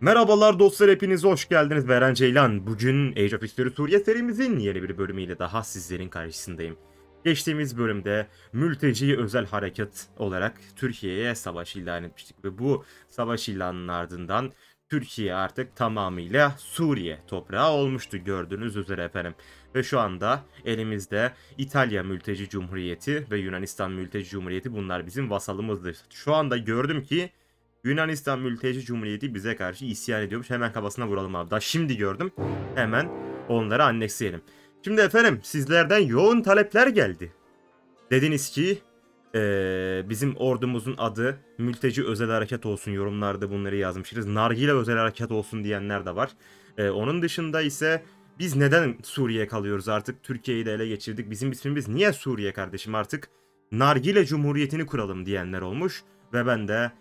Merhabalar dostlar hepiniz hoş geldiniz. Beren Ceylan. Bugün Age of History Suriye serimizin yeni bir bölümüyle daha sizlerin karşısındayım. Geçtiğimiz bölümde mülteci özel harekat olarak Türkiye'ye savaş ilan etmiştik ve bu savaş ilanının ardından Türkiye artık tamamıyla Suriye toprağı olmuştu gördüğünüz üzere efendim. Ve şu anda elimizde İtalya Mülteci Cumhuriyeti ve Yunanistan Mülteci Cumhuriyeti bunlar bizim vasalımızdır. Şu anda gördüm ki Yunanistan Mülteci Cumhuriyeti bize karşı isyan ediyormuş. Hemen kafasına vuralım abi. Daha şimdi gördüm. Hemen onları annexleyelim. Şimdi efendim sizlerden yoğun talepler geldi. Dediniz ki eee, bizim ordumuzun adı mülteci özel harekat olsun yorumlarda bunları yazmışız. Nargile özel harekat olsun diyenler de var. Eee, onun dışında ise biz neden Suriye kalıyoruz artık Türkiye'yi de ele geçirdik. Bizim ismimiz niye Suriye kardeşim artık Nargile Cumhuriyeti'ni kuralım diyenler olmuş. Ve ben de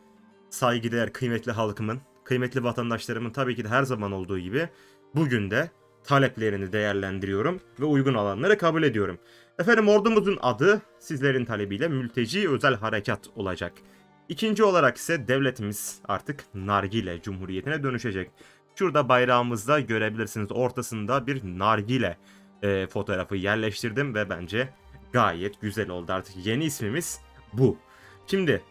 saygıdeğer kıymetli halkımın, kıymetli vatandaşlarımın tabii ki de her zaman olduğu gibi bugün de taleplerini değerlendiriyorum ve uygun alanları kabul ediyorum. Efendim ordumuzun adı sizlerin talebiyle mülteci özel harekat olacak. İkinci olarak ise devletimiz artık Nargile Cumhuriyeti'ne dönüşecek. Şurada bayrağımızda görebilirsiniz ortasında bir nargile e, fotoğrafı yerleştirdim ve bence gayet güzel oldu artık. Yeni ismimiz bu. Şimdi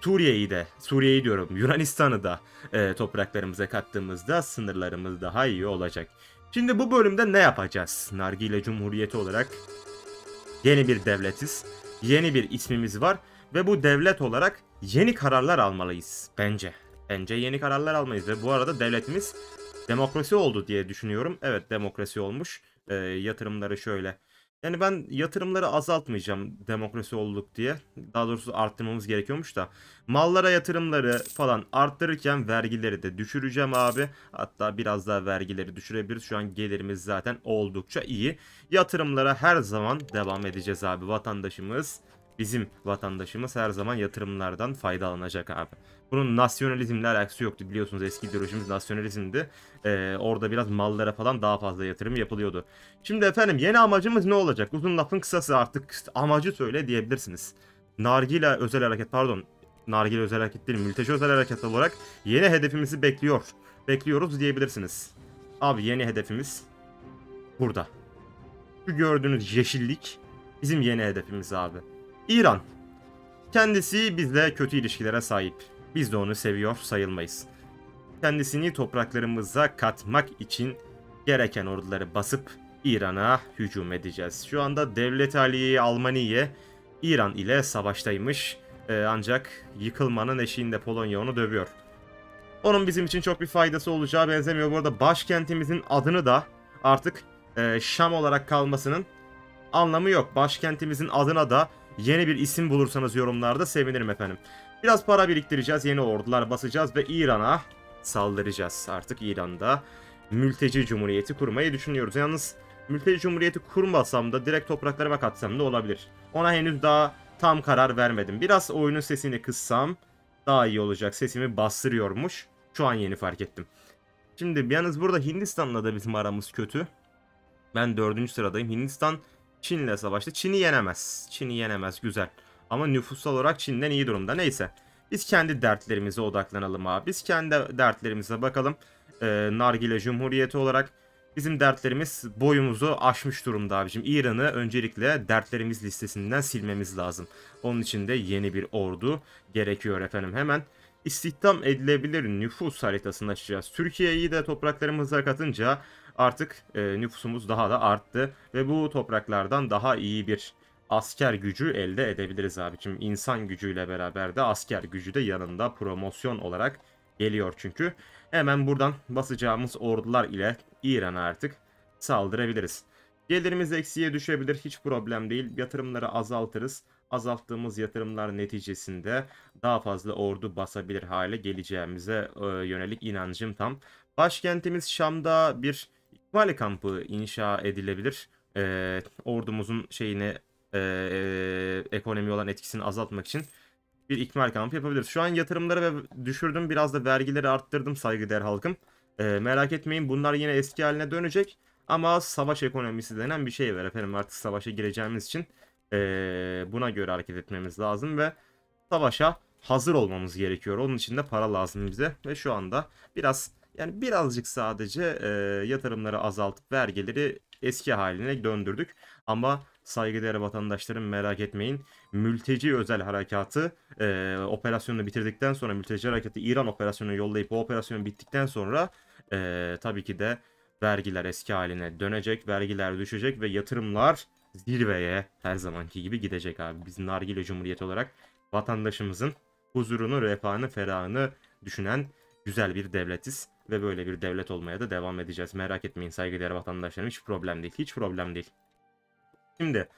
Suriye'yi de, Suriye'yi diyorum Yunanistan'ı da e, topraklarımıza kattığımızda sınırlarımız daha iyi olacak. Şimdi bu bölümde ne yapacağız? Nargile Cumhuriyeti olarak yeni bir devletiz. Yeni bir ismimiz var ve bu devlet olarak yeni kararlar almalıyız bence. Bence yeni kararlar almalıyız ve bu arada devletimiz demokrasi oldu diye düşünüyorum. Evet demokrasi olmuş. E, yatırımları şöyle. Yani ben yatırımları azaltmayacağım demokrasi olduk diye. Daha doğrusu arttırmamız gerekiyormuş da. Mallara yatırımları falan arttırırken vergileri de düşüreceğim abi. Hatta biraz daha vergileri düşürebiliriz. Şu an gelirimiz zaten oldukça iyi. Yatırımlara her zaman devam edeceğiz abi. Vatandaşımız bizim vatandaşımız her zaman yatırımlardan faydalanacak abi. Bunun nasyonalizmle alakası yoktu biliyorsunuz eski ideolojimiz nasyonalizmdi. Ee, orada biraz mallara falan daha fazla yatırım yapılıyordu. Şimdi efendim yeni amacımız ne olacak? Uzun lafın kısası artık amacı söyle diyebilirsiniz. Nargile özel hareket pardon Nargile özel hareket değil mülteci özel hareket olarak yeni hedefimizi bekliyor. Bekliyoruz diyebilirsiniz. Abi yeni hedefimiz burada. Şu gördüğünüz yeşillik bizim yeni hedefimiz abi. İran. Kendisi bizle kötü ilişkilere sahip. Biz de onu seviyor sayılmayız. Kendisini topraklarımıza katmak için gereken orduları basıp İran'a hücum edeceğiz. Şu anda Devlet Aliye Almaniye İran ile savaştaymış. Ee, ancak yıkılmanın eşiğinde Polonya onu dövüyor. Onun bizim için çok bir faydası olacağı benzemiyor. Bu arada başkentimizin adını da artık e, Şam olarak kalmasının anlamı yok. Başkentimizin adına da yeni bir isim bulursanız yorumlarda sevinirim efendim. Biraz para biriktireceğiz, yeni ordular basacağız ve İran'a saldıracağız. Artık İran'da mülteci cumhuriyeti kurmayı düşünüyoruz. Yalnız mülteci cumhuriyeti kurmasam da direkt topraklarıma katsam da olabilir. Ona henüz daha tam karar vermedim. Biraz oyunun sesini kıssam daha iyi olacak. Sesimi bastırıyormuş. Şu an yeni fark ettim. Şimdi yalnız burada Hindistan'la da bizim aramız kötü. Ben dördüncü sıradayım. Hindistan Çin'le savaştı. Çin'i yenemez. Çin'i yenemez. Güzel. Ama nüfussal olarak Çin'den iyi durumda. Neyse. Biz kendi dertlerimize odaklanalım abi. Biz kendi dertlerimize bakalım. Ee, Nargile Cumhuriyeti olarak bizim dertlerimiz boyumuzu aşmış durumda abicim. İran'ı öncelikle dertlerimiz listesinden silmemiz lazım. Onun için de yeni bir ordu gerekiyor efendim. Hemen istihdam edilebilir nüfus haritasını açacağız. Türkiye'yi de topraklarımıza katınca artık e, nüfusumuz daha da arttı ve bu topraklardan daha iyi bir asker gücü elde edebiliriz abicim. İnsan gücüyle beraber de asker gücü de yanında promosyon olarak geliyor çünkü. Hemen buradan basacağımız ordular ile İran'a artık saldırabiliriz. Gelirimiz eksiye düşebilir hiç problem değil. Yatırımları azaltırız. Azalttığımız yatırımlar neticesinde daha fazla ordu basabilir hale geleceğimize e, yönelik inancım tam. Başkentimiz Şam'da bir ikmal kampı inşa edilebilir. E, ordumuzun şeyini e, e, ekonomi olan etkisini azaltmak için bir ikmal kampı yapabiliriz. Şu an yatırımları düşürdüm. Biraz da vergileri arttırdım saygıdeğer halkım. E, merak etmeyin bunlar yine eski haline dönecek. Ama savaş ekonomisi denen bir şey var efendim. Artık savaşa gireceğimiz için e, buna göre hareket etmemiz lazım ve savaşa hazır olmamız gerekiyor. Onun için de para lazım bize ve şu anda biraz Yani birazcık sadece e, yatırımları azaltıp vergileri eski haline döndürdük. Ama saygıdeğer vatandaşlarım merak etmeyin. Mülteci özel harekatı e, operasyonunu bitirdikten sonra mülteci harekatı İran operasyonunu yollayıp o operasyon bittikten sonra e, tabii ki de vergiler eski haline dönecek, vergiler düşecek ve yatırımlar zirveye her zamanki gibi gidecek abi. Biz Nargile Cumhuriyeti olarak vatandaşımızın huzurunu, refahını, ferahını düşünen güzel bir devletiz ve böyle bir devlet olmaya da devam edeceğiz. Merak etmeyin saygıdeğer vatandaşlarım hiç problem değil. Hiç problem değil. Şimdi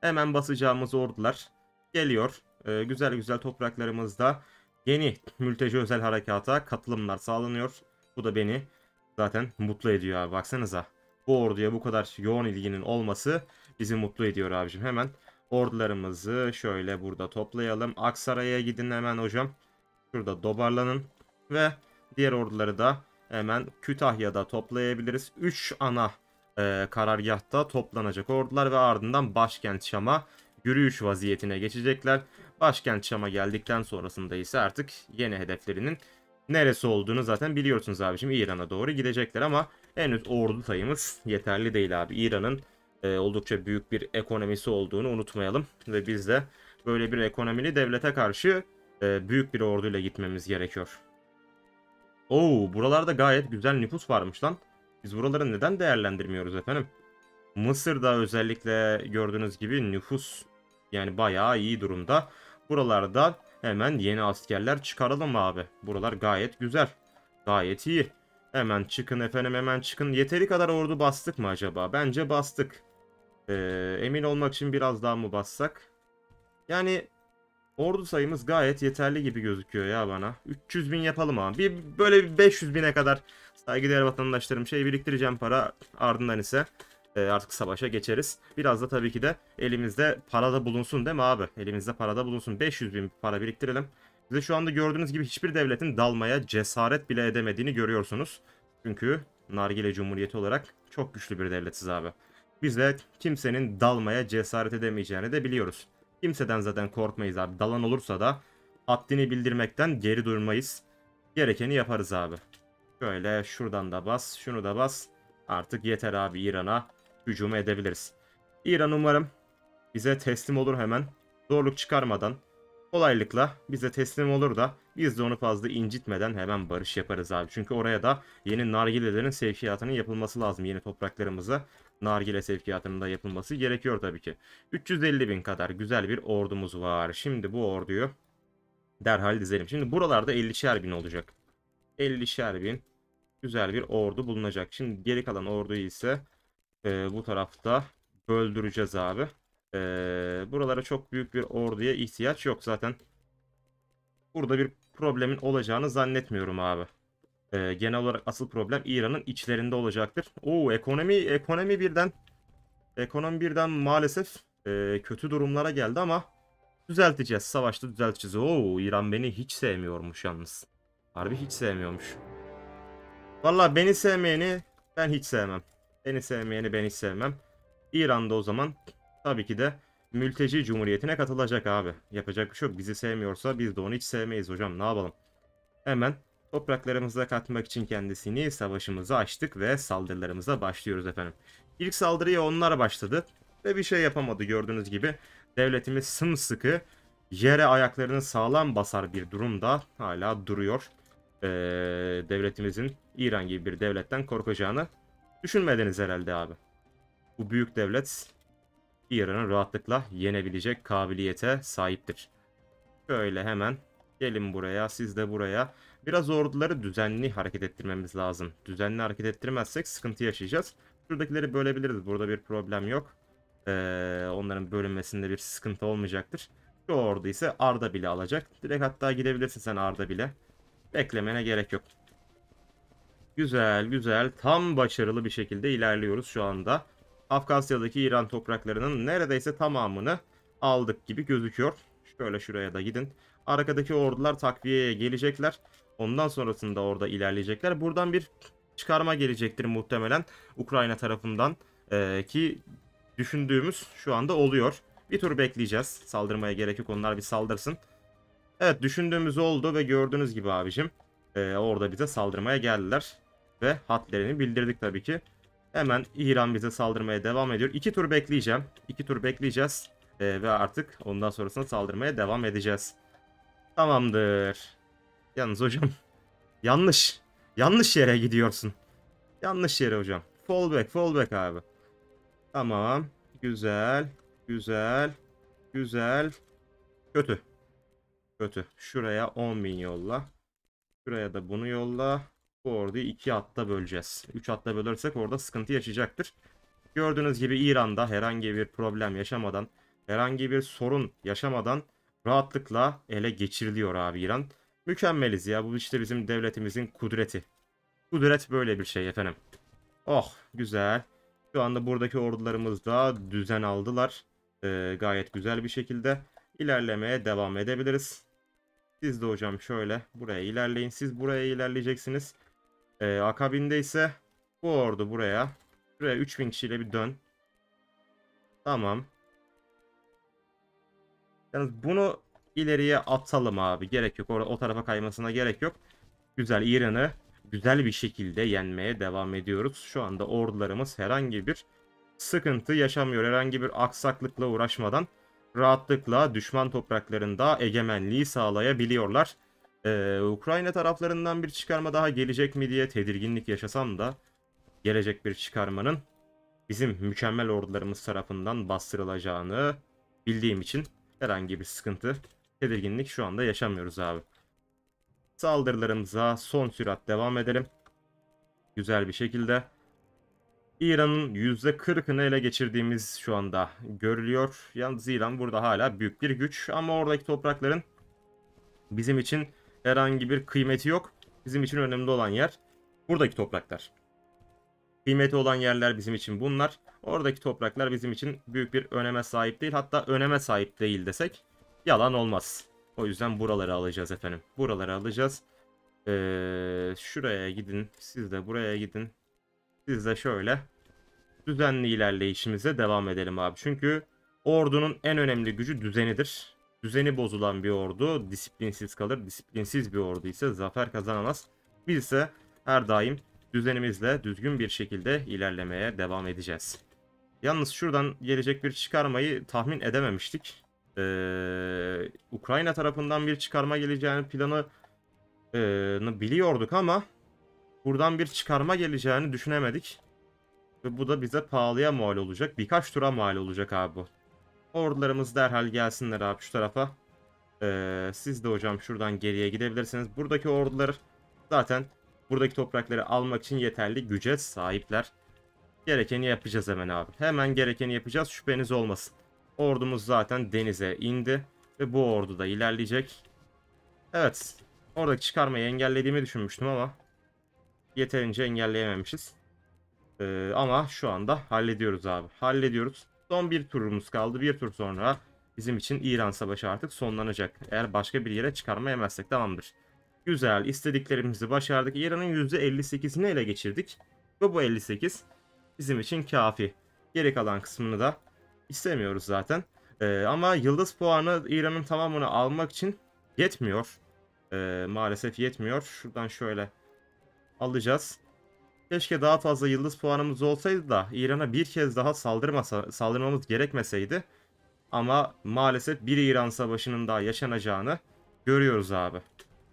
hemen basacağımız ordular geliyor. Ee, güzel güzel topraklarımızda yeni mülteci özel harekata katılımlar sağlanıyor. Bu da beni zaten mutlu ediyor abi. Baksanıza bu orduya bu kadar yoğun ilginin olması bizi mutlu ediyor abicim. Hemen ordularımızı şöyle burada toplayalım. Aksaray'a gidin hemen hocam. Şurada dobarlanın ve diğer orduları da hemen Kütahya'da toplayabiliriz. 3 ana e, karargahta toplanacak ordular ve ardından başkent Şam'a yürüyüş vaziyetine geçecekler. Başkent Şam'a geldikten sonrasında ise artık yeni hedeflerinin neresi olduğunu zaten biliyorsunuz abicim. İran'a doğru gidecekler ama henüz ordu sayımız yeterli değil abi. İran'ın e, oldukça büyük bir ekonomisi olduğunu unutmayalım ve biz de böyle bir ekonomili devlete karşı e, büyük bir orduyla gitmemiz gerekiyor. Oo, buralarda gayet güzel nüfus varmış lan. Biz buraları neden değerlendirmiyoruz efendim? Mısır'da özellikle gördüğünüz gibi nüfus yani bayağı iyi durumda. Buralarda hemen yeni askerler çıkaralım abi. Buralar gayet güzel. Gayet iyi. Hemen çıkın efendim hemen çıkın. Yeteri kadar ordu bastık mı acaba? Bence bastık. Ee, emin olmak için biraz daha mı bassak? Yani ordu sayımız gayet yeterli gibi gözüküyor ya bana. 300 bin yapalım abi. Bir, böyle bir 500 bine kadar saygıdeğer vatandaşlarım şey biriktireceğim para ardından ise e, artık savaşa geçeriz. Biraz da tabii ki de elimizde para da bulunsun değil mi abi? Elimizde para da bulunsun. 500 bin para biriktirelim. Size şu anda gördüğünüz gibi hiçbir devletin dalmaya cesaret bile edemediğini görüyorsunuz. Çünkü Nargile Cumhuriyeti olarak çok güçlü bir devletiz abi. Biz de kimsenin dalmaya cesaret edemeyeceğini de biliyoruz. Kimseden zaten korkmayız abi. Dalan olursa da haddini bildirmekten geri durmayız. Gerekeni yaparız abi. Şöyle şuradan da bas, şunu da bas. Artık yeter abi İran'a hücum edebiliriz. İran umarım bize teslim olur hemen. Zorluk çıkarmadan, kolaylıkla bize teslim olur da biz de onu fazla incitmeden hemen barış yaparız abi. Çünkü oraya da yeni nargilelerin sevkiyatının yapılması lazım yeni topraklarımıza. Nargile sevkiyatının da yapılması gerekiyor tabii ki. 350 bin kadar güzel bir ordumuz var. Şimdi bu orduyu derhal dizelim. Şimdi buralarda 50'şer bin olacak. 50'şer bin güzel bir ordu bulunacak. Şimdi geri kalan orduyu ise e, bu tarafta böldüreceğiz abi. E, buralara çok büyük bir orduya ihtiyaç yok zaten. Burada bir problemin olacağını zannetmiyorum abi. E, genel olarak asıl problem İran'ın içlerinde olacaktır. Oo ekonomi ekonomi birden ekonomi birden maalesef e, kötü durumlara geldi ama düzelteceğiz. Savaşta düzelteceğiz. Oo İran beni hiç sevmiyormuş yalnız. Harbi hiç sevmiyormuş. Valla beni sevmeyeni ben hiç sevmem. Beni sevmeyeni ben hiç sevmem. İran'da o zaman tabii ki de mülteci cumhuriyetine katılacak abi. Yapacak bir şey yok. Bizi sevmiyorsa biz de onu hiç sevmeyiz hocam. Ne yapalım? Hemen topraklarımıza katmak için kendisini savaşımızı açtık ve saldırılarımıza başlıyoruz efendim. İlk saldırıya onlar başladı ve bir şey yapamadı gördüğünüz gibi. Devletimiz sımsıkı yere ayaklarını sağlam basar bir durumda hala duruyor. Ee, devletimizin İran gibi bir devletten korkacağını düşünmediniz herhalde abi. Bu büyük devlet İran'ı rahatlıkla yenebilecek kabiliyete sahiptir. Şöyle hemen gelin buraya siz de buraya. Biraz orduları düzenli hareket ettirmemiz lazım. Düzenli hareket ettirmezsek sıkıntı yaşayacağız. Şuradakileri bölebiliriz. Burada bir problem yok. Ee, onların bölünmesinde bir sıkıntı olmayacaktır. Şu ordu ise Arda bile alacak. Direkt hatta gidebilirsin sen Arda bile. Beklemene gerek yok. Güzel güzel tam başarılı bir şekilde ilerliyoruz şu anda. Afgasya'daki İran topraklarının neredeyse tamamını aldık gibi gözüküyor. Şöyle şuraya da gidin. Arkadaki ordular takviyeye gelecekler. Ondan sonrasında orada ilerleyecekler. Buradan bir çıkarma gelecektir muhtemelen Ukrayna tarafından ee, ki düşündüğümüz şu anda oluyor. Bir tur bekleyeceğiz. Saldırmaya gerek yok onlar bir saldırsın. Evet düşündüğümüz oldu ve gördüğünüz gibi abicim Ee, orada bize saldırmaya geldiler. Ve hatlerini bildirdik tabii ki. Hemen İran bize saldırmaya devam ediyor. İki tur bekleyeceğim. İki tur bekleyeceğiz. Ee, ve artık ondan sonrasında saldırmaya devam edeceğiz. Tamamdır. Yalnız hocam. Yanlış. Yanlış yere gidiyorsun. Yanlış yere hocam. Fallback, fallback abi. Tamam. Güzel. Güzel. Güzel. Kötü. Kötü. Şuraya 10.000 yolla. Şuraya da bunu yolla. Bu orduyu iki hatta böleceğiz. Üç hatta bölersek orada sıkıntı yaşayacaktır. Gördüğünüz gibi İran'da herhangi bir problem yaşamadan, herhangi bir sorun yaşamadan rahatlıkla ele geçiriliyor abi İran. Mükemmeliz ya. Bu işte bizim devletimizin kudreti. Kudret böyle bir şey efendim. Oh güzel. Şu anda buradaki ordularımız da düzen aldılar. Ee, gayet güzel bir şekilde ilerlemeye devam edebiliriz. Siz de hocam şöyle buraya ilerleyin. Siz buraya ilerleyeceksiniz. Ee, akabinde ise bu ordu buraya. Buraya 3000 kişiyle bir dön. Tamam. Yalnız bunu ileriye atalım abi. Gerek yok. O tarafa kaymasına gerek yok. Güzel İran'ı güzel bir şekilde yenmeye devam ediyoruz. Şu anda ordularımız herhangi bir sıkıntı yaşamıyor. Herhangi bir aksaklıkla uğraşmadan rahatlıkla düşman topraklarında egemenliği sağlayabiliyorlar. Ee, Ukrayna taraflarından bir çıkarma daha gelecek mi diye tedirginlik yaşasam da gelecek bir çıkarmanın bizim mükemmel ordularımız tarafından bastırılacağını bildiğim için herhangi bir sıkıntı, tedirginlik şu anda yaşamıyoruz abi. Saldırılarımıza son sürat devam edelim. Güzel bir şekilde. İran'ın %40'ını ele geçirdiğimiz şu anda görülüyor. Yalnız İran burada hala büyük bir güç ama oradaki toprakların bizim için herhangi bir kıymeti yok. Bizim için önemli olan yer buradaki topraklar. Kıymeti olan yerler bizim için bunlar. Oradaki topraklar bizim için büyük bir öneme sahip değil. Hatta öneme sahip değil desek yalan olmaz. O yüzden buraları alacağız efendim. Buraları alacağız. Ee, şuraya gidin. Siz de buraya gidin. Siz de şöyle düzenli ilerleyişimize devam edelim abi. Çünkü ordunun en önemli gücü düzenidir. Düzeni bozulan bir ordu disiplinsiz kalır. Disiplinsiz bir ordu ise zafer kazanamaz. Biz ise her daim düzenimizle düzgün bir şekilde ilerlemeye devam edeceğiz. Yalnız şuradan gelecek bir çıkarmayı tahmin edememiştik. Ee, Ukrayna tarafından bir çıkarma geleceğini planı e, biliyorduk ama buradan bir çıkarma geleceğini düşünemedik. Ve bu da bize pahalıya mal olacak. Birkaç tura mal olacak abi bu. Ordularımız derhal gelsinler abi şu tarafa. Ee, siz de hocam şuradan geriye gidebilirsiniz. Buradaki ordular zaten buradaki toprakları almak için yeterli güce sahipler. Gerekeni yapacağız hemen abi. Hemen gerekeni yapacağız şüpheniz olmasın. Ordumuz zaten denize indi. Ve bu ordu da ilerleyecek. Evet. Oradaki çıkarmayı engellediğimi düşünmüştüm ama yeterince engelleyememişiz. Ee, ama şu anda hallediyoruz abi. Hallediyoruz. Son bir turumuz kaldı. Bir tur sonra bizim için İran Savaşı artık sonlanacak. Eğer başka bir yere çıkarma yemezsek tamamdır. Güzel. istediklerimizi başardık. İran'ın %58'ini ele geçirdik. Ve bu 58 bizim için kafi. Geri kalan kısmını da istemiyoruz zaten. Ee, ama yıldız puanı İran'ın tamamını almak için yetmiyor. Ee, maalesef yetmiyor. Şuradan şöyle alacağız. Keşke daha fazla yıldız puanımız olsaydı da İran'a bir kez daha saldırmasa, saldırmamız gerekmeseydi. Ama maalesef bir İran savaşının daha yaşanacağını görüyoruz abi.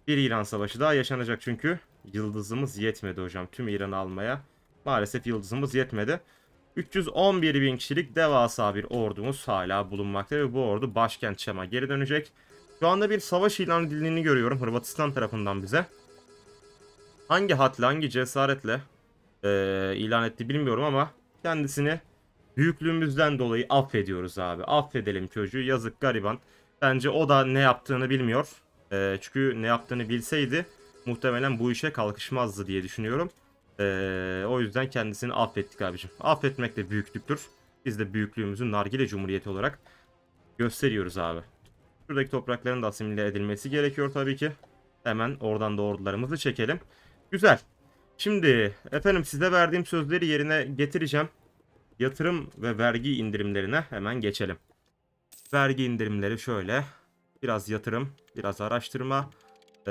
Bir İran savaşı daha yaşanacak çünkü yıldızımız yetmedi hocam tüm İran'ı almaya. Maalesef yıldızımız yetmedi. 311 bin kişilik devasa bir ordumuz hala bulunmakta ve bu ordu başkent Şam'a geri dönecek. Şu anda bir savaş ilan edildiğini görüyorum Hırvatistan tarafından bize. Hangi hatla, hangi cesaretle e, ilan etti bilmiyorum ama kendisini büyüklüğümüzden dolayı affediyoruz abi. Affedelim çocuğu yazık gariban. Bence o da ne yaptığını bilmiyor. E, çünkü ne yaptığını bilseydi muhtemelen bu işe kalkışmazdı diye düşünüyorum. E, o yüzden kendisini affettik abicim. Affetmek de büyüklüktür. Biz de büyüklüğümüzü Nargile Cumhuriyeti olarak gösteriyoruz abi. Şuradaki toprakların da asimile edilmesi gerekiyor tabii ki. Hemen oradan da ordularımızı çekelim. Güzel. Şimdi efendim size verdiğim sözleri yerine getireceğim. Yatırım ve vergi indirimlerine hemen geçelim. Vergi indirimleri şöyle. Biraz yatırım, biraz araştırma. Ee,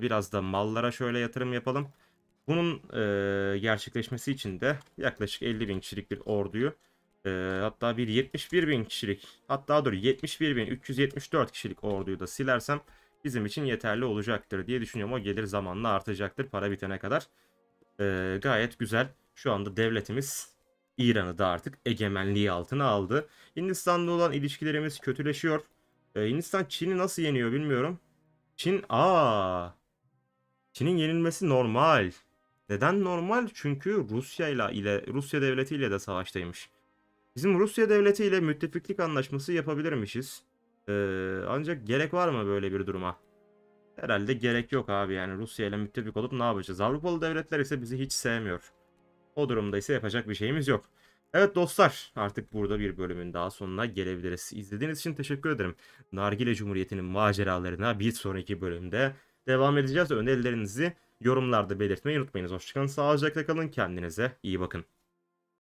biraz da mallara şöyle yatırım yapalım. Bunun e, gerçekleşmesi için de yaklaşık 50 bin kişilik bir orduyu e, hatta bir 71 bin kişilik hatta dur 71 bin 374 kişilik orduyu da silersem bizim için yeterli olacaktır diye düşünüyorum. O gelir zamanla artacaktır para bitene kadar. E, gayet güzel. Şu anda devletimiz İran'ı da artık egemenliği altına aldı. Hindistan'la olan ilişkilerimiz kötüleşiyor. E, Hindistan Çin'i nasıl yeniyor bilmiyorum. Çin aa Çin'in yenilmesi normal. Neden normal? Çünkü Rusya ile ile Rusya devleti ile de savaştaymış. Bizim Rusya devleti ile müttefiklik anlaşması yapabilirmişiz. Ee, ancak gerek var mı böyle bir duruma? Herhalde gerek yok abi yani Rusya ile müttefik olup ne yapacağız? Avrupalı devletler ise bizi hiç sevmiyor. O durumda ise yapacak bir şeyimiz yok. Evet dostlar artık burada bir bölümün daha sonuna gelebiliriz. İzlediğiniz için teşekkür ederim. Nargile Cumhuriyeti'nin maceralarına bir sonraki bölümde devam edeceğiz. Önerilerinizi yorumlarda belirtmeyi unutmayınız. Hoşçakalın, sağlıcakla kalın, kendinize iyi bakın.